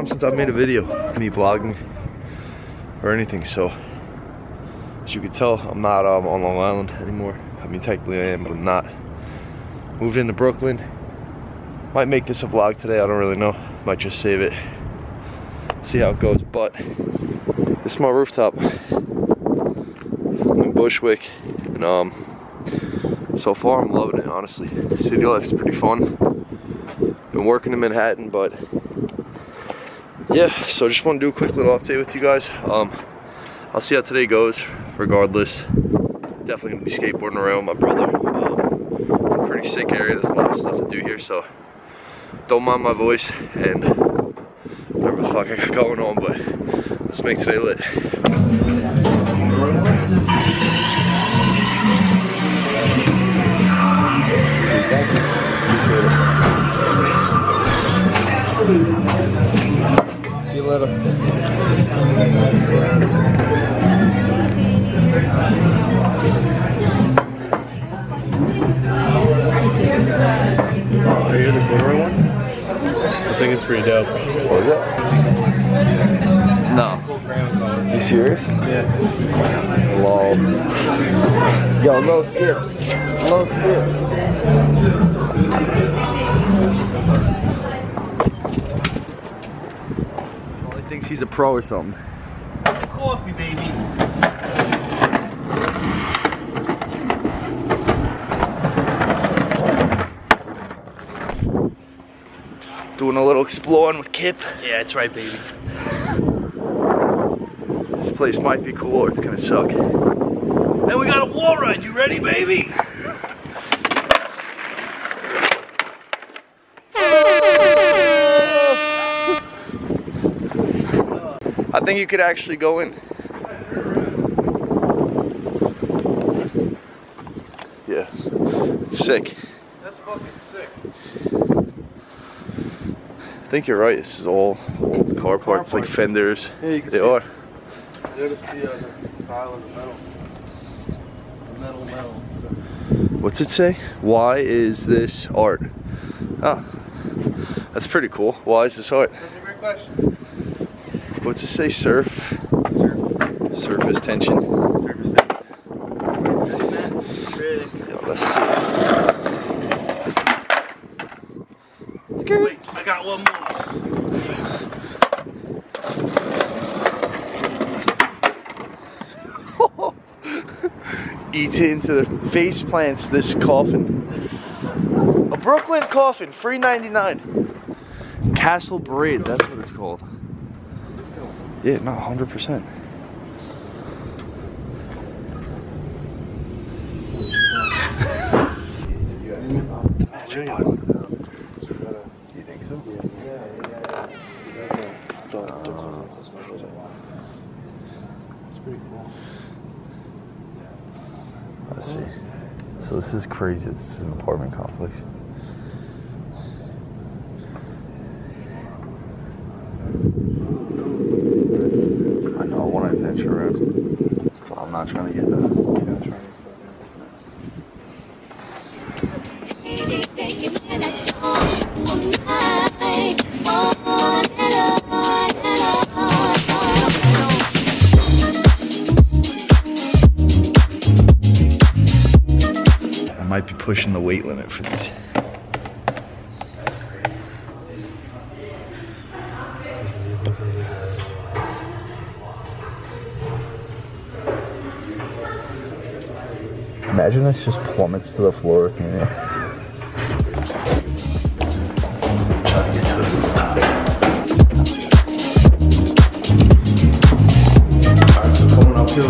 time since I've made a video, me vlogging or anything. So, as you can tell, I'm not um, on Long Island anymore. I mean, technically I am, but I'm not. Moved into Brooklyn. Might make this a vlog today, I don't really know. Might just save it, see how it goes. But this is my rooftop. I'm in Bushwick, and um, so far I'm loving it, honestly. City life is pretty fun. Been working in Manhattan, but yeah, so just want to do a quick little update with you guys. Um, I'll see how today goes, regardless. Definitely gonna be skateboarding around with my brother. Um, pretty sick area, there's a lot of stuff to do here, so don't mind my voice and whatever the fuck I got going on, but let's make today lit. It's pretty dope. What is it? No. You serious? Yeah. Lol. Yo, Little Skips. Little Skips. He thinks he's a pro or something. Coffee, baby. Doing a little exploring with Kip. Yeah, that's right, baby. This place might be cool or it's gonna suck. And we got a wall ride. You ready, baby? I think you could actually go in. Yeah, it's sick. That's fucking sick. I think you're right. This is all old car parts, like fenders. Yeah, you can They see are. Uh, the style of the metal. The metal, metal. What's it say? Why is this art? Oh, that's pretty cool. Why is this art? That's a great question. What's it say? Surf. Surface tension. Service station. Ready, Matt? Ready. Yeah, let's see. Wait, I got one more. Eats into the face plants this coffin. A Brooklyn coffin, free 99. Castle Braid, that's what it's called. Yeah, not 100%. The magic button. You think so? It's pretty cool. Let's see. So this is crazy. This is an apartment complex. Pushing the weight limit for these. Imagine this just plummets to the floor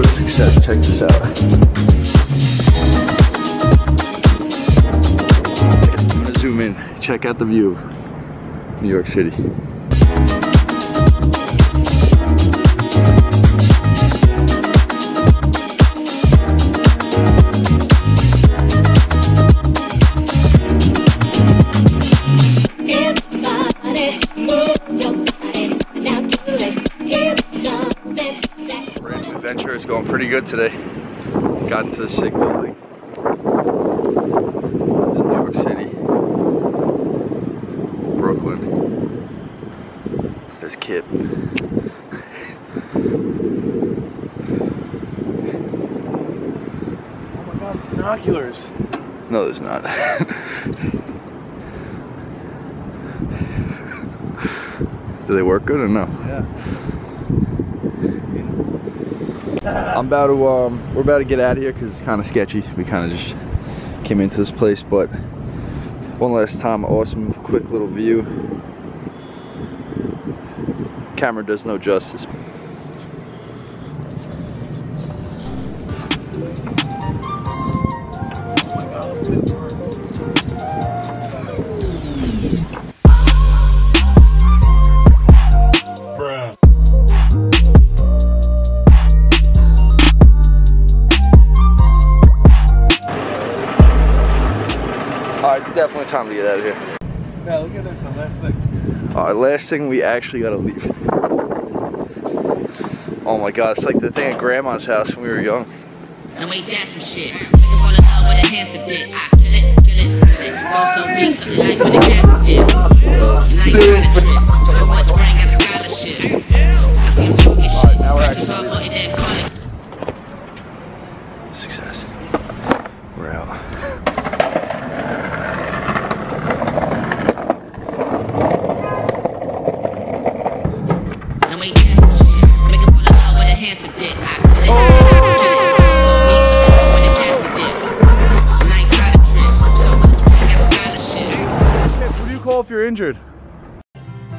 success. Check this out. Check out the view of New York City. Adventure is going pretty good today. Got into the sick building. It's New York City. Kit. Oh my god, binoculars. No, there's not. Do they work good or no? Yeah. I'm about to um we're about to get out of here because it's kind of sketchy. We kind of just came into this place, but one last time, awesome, quick little view. Camera does no justice. All right, it's definitely time to get out of here. Yeah, look at this, the last thing. All right, last thing, we actually gotta leave. Oh my God, it's like the thing at Grandma's house when we were young. No, ain't that some shit? Nigga fall in love with a handsome dick. I kill it, kill it. Go so deep, something like when the gas dip. And I ain't tryna trip. So much brain, got a scholarship. I see him talking shit. now we're up, button that call it. Success. We're out. If you're injured?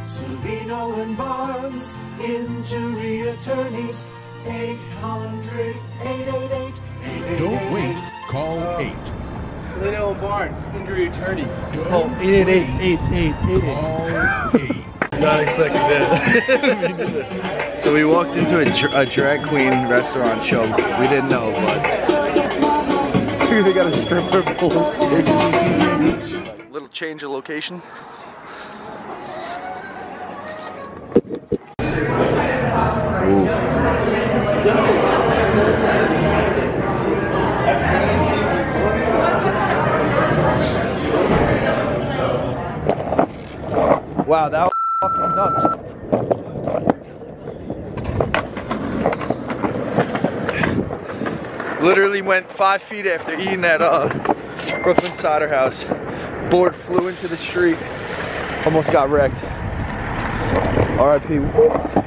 Cellino and Barnes, injury attorneys, 800 888 Don't wait. Call 8. Lino Barnes, injury attorney. Call 888-8888. Call 8. Not expecting this. So we walked into a, dr- a drag queen restaurant show. We didn't know, but they got a stripper pole. Little change of location. Wow, that was fucking nuts. Literally went five feet after eating at uh, Brooklyn Cider House. Board flew into the street. Almost got wrecked. R.I.P.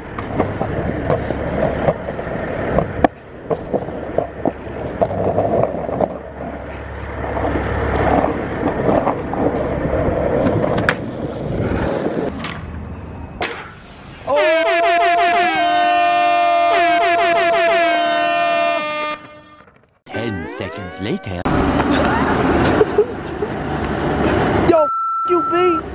beat.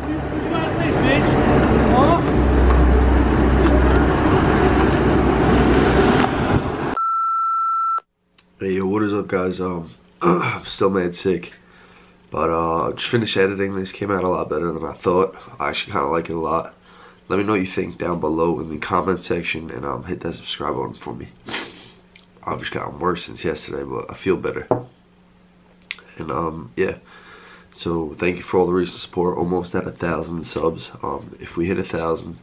Hey yo, what is up guys? Um I'm still mad sick. But uh just finished editing this, came out a lot better than I thought. I actually kinda like it a lot. Let me know what you think down below in the comment section and um hit that subscribe button for me. I've just gotten worse since yesterday, but I feel better. And um yeah. So thank you for all the recent support. Almost at a thousand subs. Um, if we hit a thousand,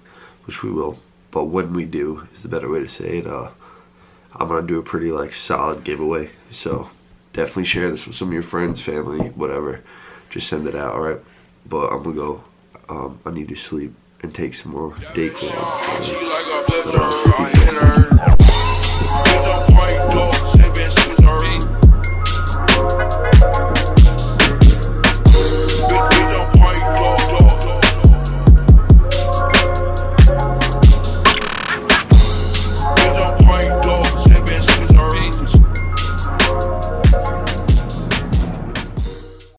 which we will, but when we do is the better way to say it. Uh, I'm gonna do a pretty like solid giveaway. So definitely share this with some of your friends, family, whatever. Just send it out, all right? But I'm gonna go. Um, I need to sleep and take some more Dayquil.